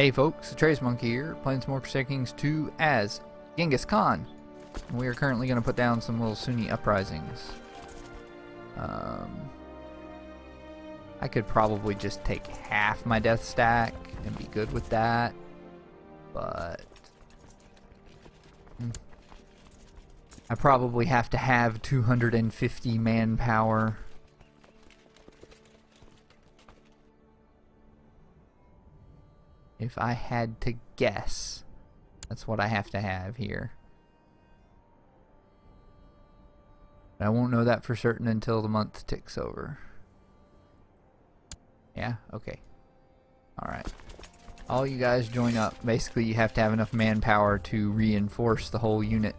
Hey folks, Atreus Monk here, playing some more Crusader Kings 2 as Genghis Khan. We are currently going to put down some little Sunni uprisings. Um, I could probably just take half my death stack and be good with that, but hmm. I probably have to have 250 manpower. If I had to guess, that's what I have to have here. But I won't know that for certain until the month ticks over. Yeah? Okay. Alright. All you guys join up. Basically, you have to have enough manpower to reinforce the whole unit.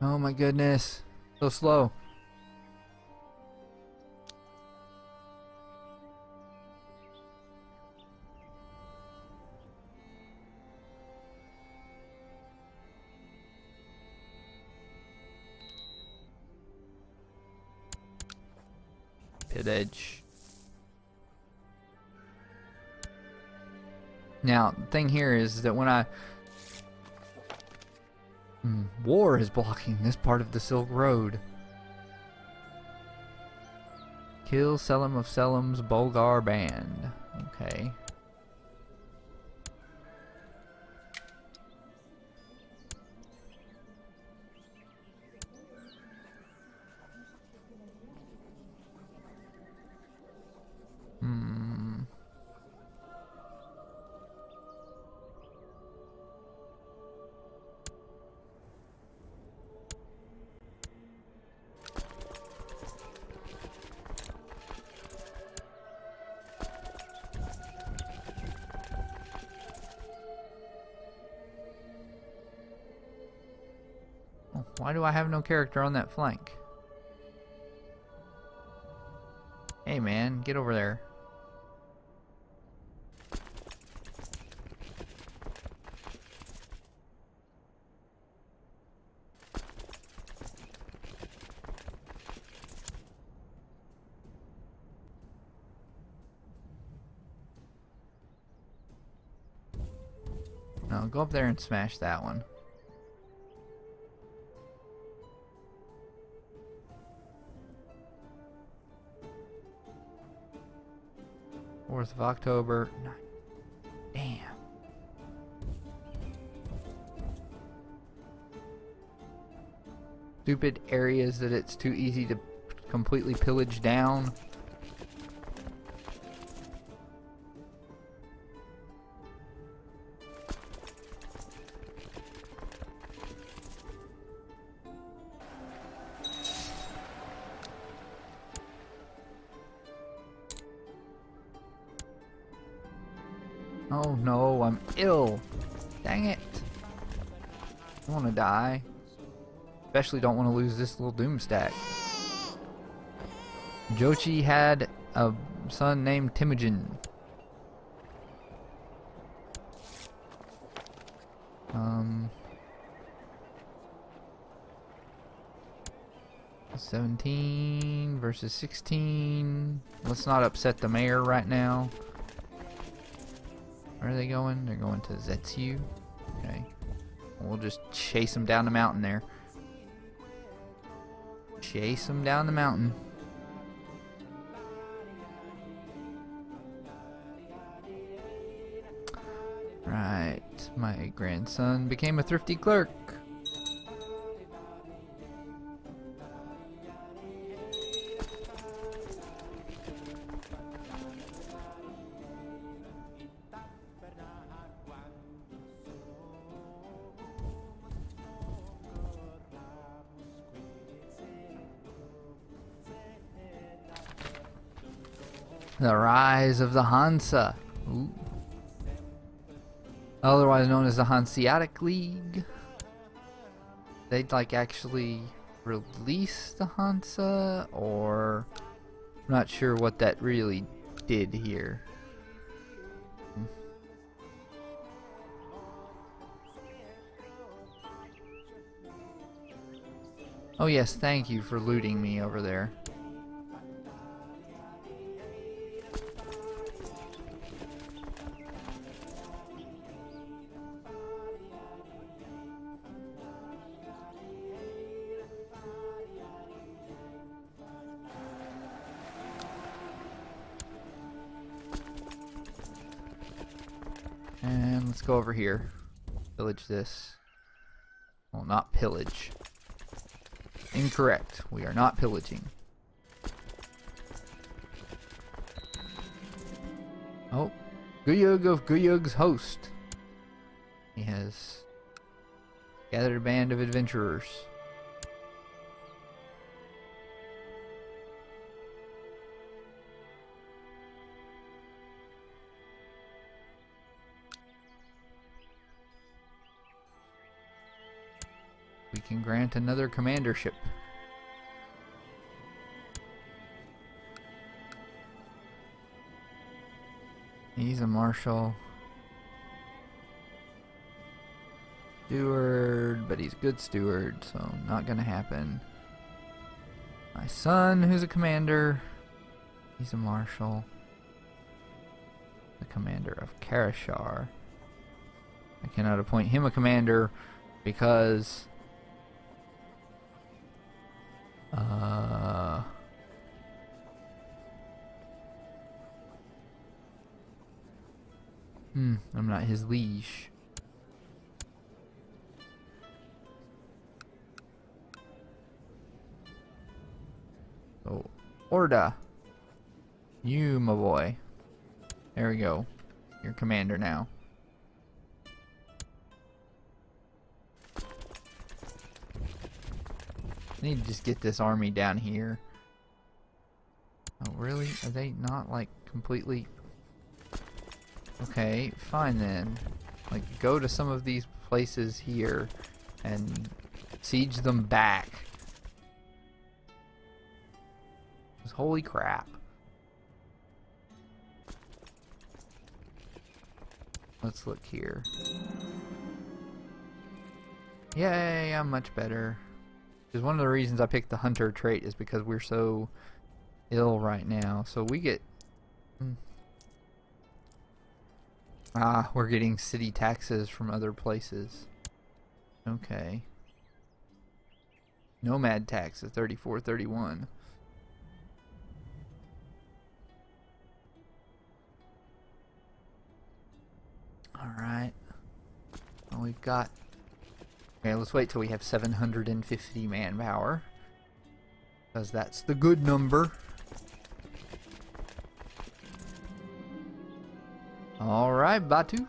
Oh my goodness. So slow. Edge. Now, the thing here is that when I... Hmm, war is blocking this part of the Silk Road. Kill Selim of Selim's Bulgar band. Okay. Hmm. Why do I have no character on that flank? Hey man, get over there. No, go up there and smash that one. Fourth of October. Damn. Stupid areas that it's too easy to completely pillage down. Oh no, I'm ill. Dang it. I don't want to die. Especially don't want to lose this little doom stack. Jochi had a son named Temujin. Um, 17 versus 16. Let's not upset the mayor right now. Where are they going? They're going to Zetsu. Okay. We'll just chase them down the mountain there. Chase them down the mountain. Right. My grandson became a thrifty clerk. The rise of the Hansa. Ooh. Otherwise known as the Hanseatic League. They'd like actually release the Hansa or I'm not sure what that really did here. Hmm. Oh yes, thank you for looting me over there. Let's go over here. Pillage this. Well, not pillage. Incorrect. We are not pillaging. Oh, Guyug of Guyug's host. He has gathered a band of adventurers. We can grant another commandership. He's a marshal. Steward, but he's good steward, so not gonna happen. My son, who's a commander, he's a marshal. The commander of Karashar. I cannot appoint him a commander because Hmm, I'm not his leash. Oh, Orda. You, my boy. There we go. You're commander now. I need to just get this army down here. Oh, really? Are they not, like, completely... Okay, fine then. Like, go to some of these places here and siege them back. holy crap. Let's look here. Yay, I'm much better. Because one of the reasons I picked the hunter trait is because we're so ill right now. So we get... Hmm. Ah, we're getting city taxes from other places. Okay. Nomad tax at 34.31. Alright. Well, we've got Okay, let's wait till we have 750 manpower. Because that's the good number. Alright, Batu.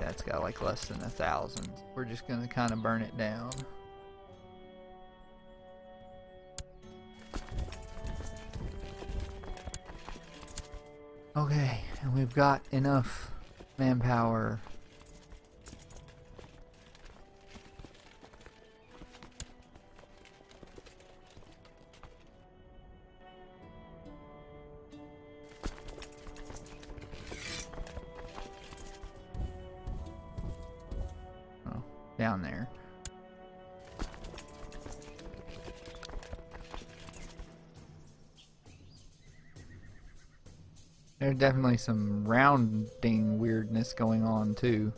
That's got like less than a thousand. We're just gonna kind of burn it down. Okay, and we've got enough manpower. There's definitely some rounding weirdness going on too.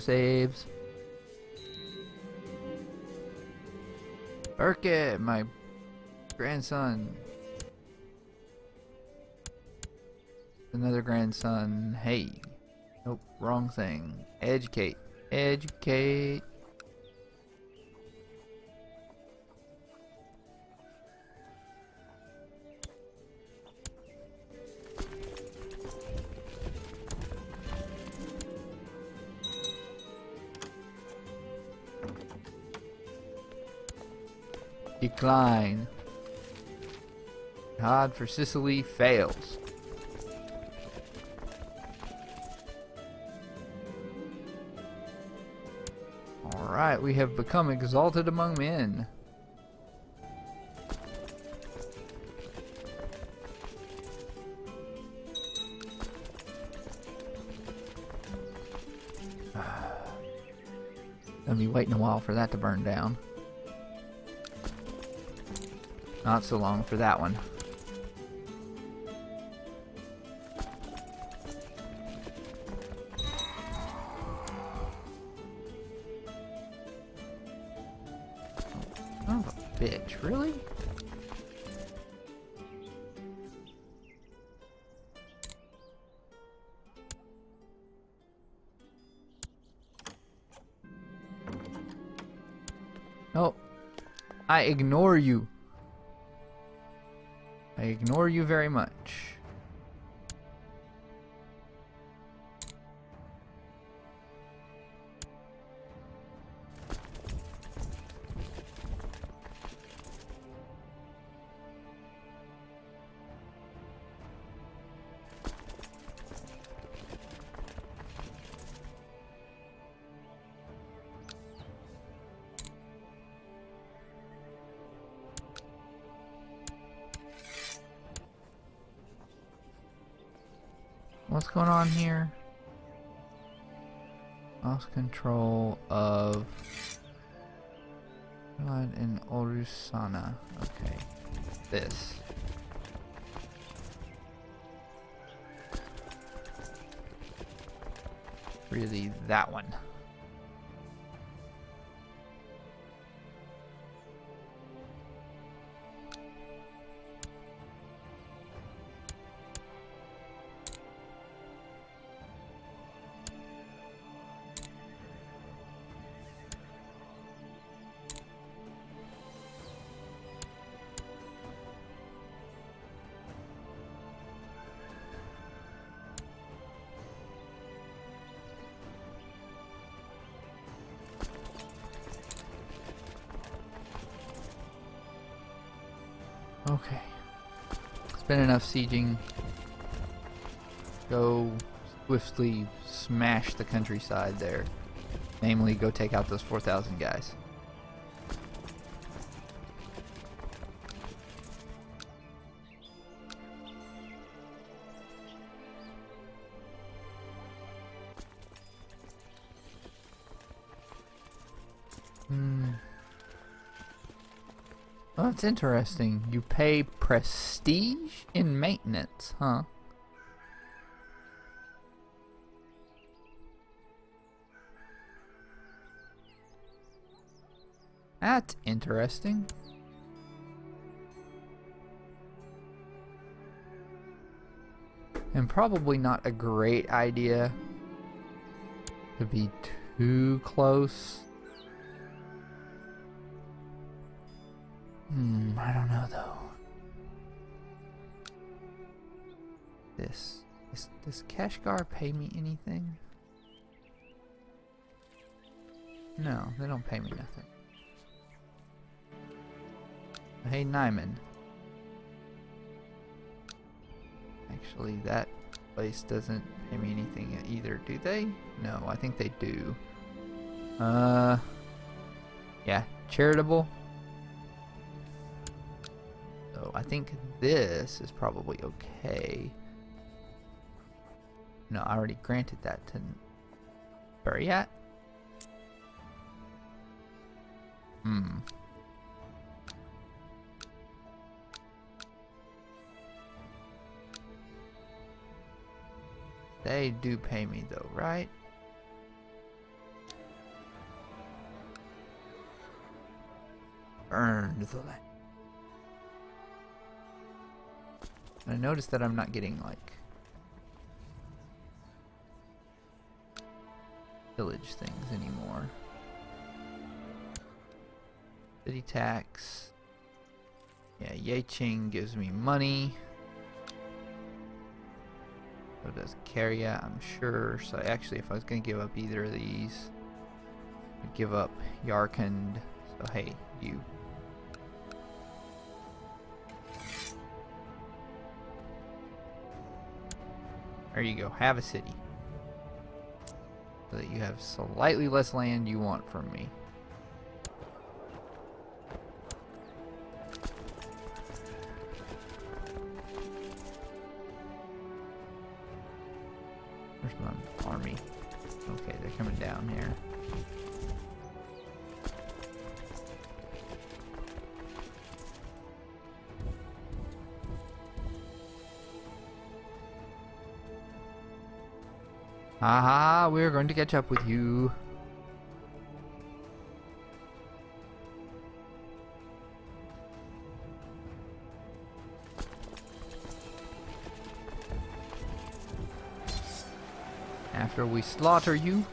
Autosaves. Burkett, my grandson. Another grandson. Hey. Nope, wrong thing. Educate. Educate. Decline. Hard for Sicily fails. Alright, we have become exalted among men. Gonna be waiting a while for that to burn down. Not so long for that one. Oh, bitch, really? I ignore you. Ignore you very much. What's going on here? Lost control of Blood in Orusana. Okay. This. Really that one. Okay. It's been enough sieging. Go swiftly smash the countryside there. Namely, go take out those 4,000 guys. Oh, that's interesting. You pay prestige in maintenance, huh? That's interesting. And probably not a great idea to be too close. Hmm, I don't know though. This. Is, does Kashgar pay me anything? No, they don't pay me nothing. Hey, Naiman. Actually, that place doesn't pay me anything either, do they? No, I think they do. Uh, yeah, charitable. I think this is probably okay. No, I already granted that to Buriat. Hmm. They do pay me though, right? Earned the land. I noticed that I'm not getting like village things anymore. City tax. Yeah, Yeching gives me money. So does Caria, I'm sure. So actually, if I was going to give up either of these, I'd give up Yarkand. So hey, you. There you go. Have a city. So that you have slightly less land you want from me. Aha, we're going to catch up with you. After we slaughter you,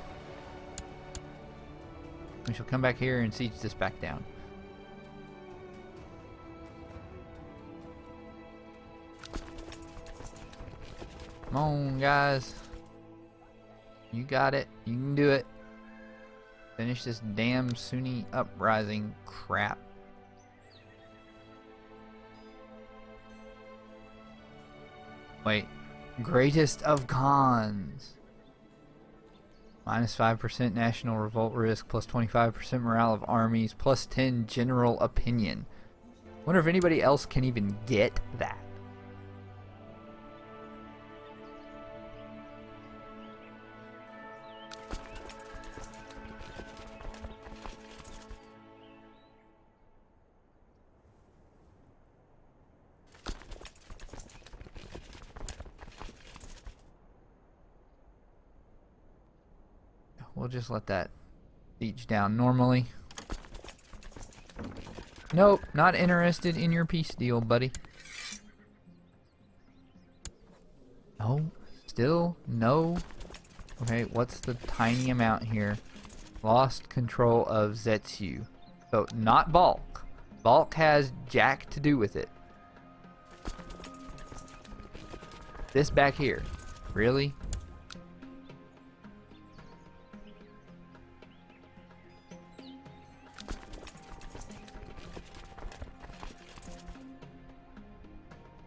we shall come back here and siege this back down. Come on, guys. You got it. You can do it. Finish this damn Sunni uprising crap. Wait. Greatest of Khans. Minus 5% national revolt risk, plus 25% morale of armies, plus 10 general opinion. Wonder if anybody else can even get that. We'll just let that siege down normally. Nope, not interested in your peace deal, buddy. No, still no. Okay, what's the tiny amount here? Lost control of Zetsu. So, not Balkh. Balkh has jack to do with it. This back here. Really?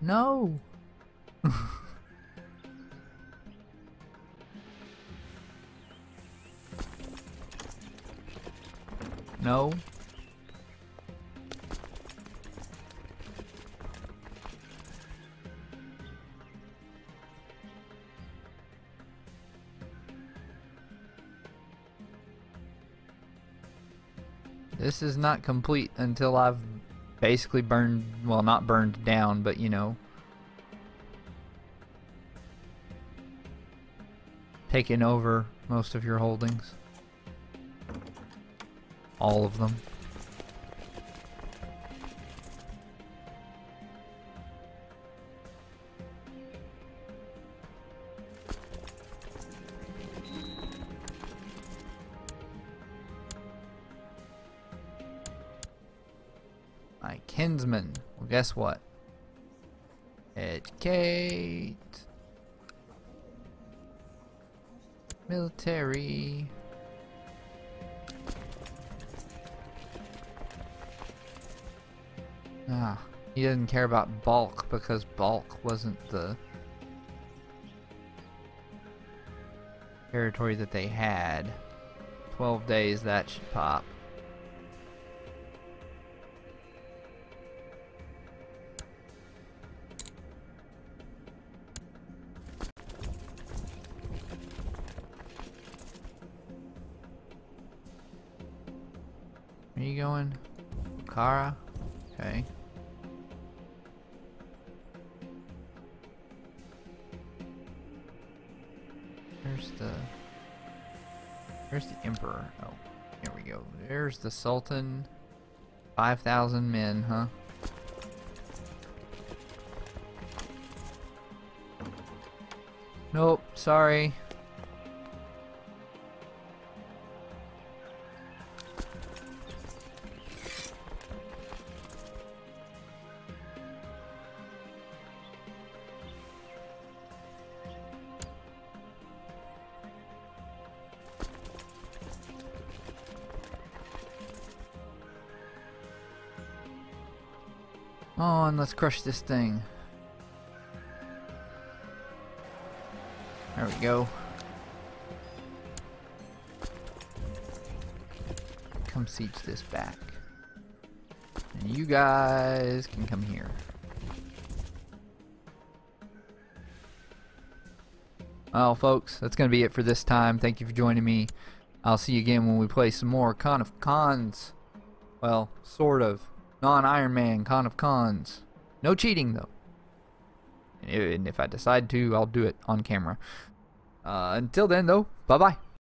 No. no. This is not complete until I've basically burned, well not burned down, but you know, taken over most of your holdings. All of them. Kinsman. Well, guess what? Educate. Military. Ah, he doesn't care about Balkh because Balkh wasn't the territory that they had. 12 days, that should pop. There's the... Where's the Emperor? Oh, here we go. There's the Sultan. 5,000 men, huh? Nope, sorry. On, let's crush this thing. There we go. Come siege this back. And you guys can come here. Well, folks, that's going to be it for this time. Thank you for joining me. I'll see you again when we play some more Khan of Khans. Well, sort of. Non-Iron Man Khan of Khans. No cheating, though. And if I decide to, I'll do it on camera. Uh, until then, though, bye-bye.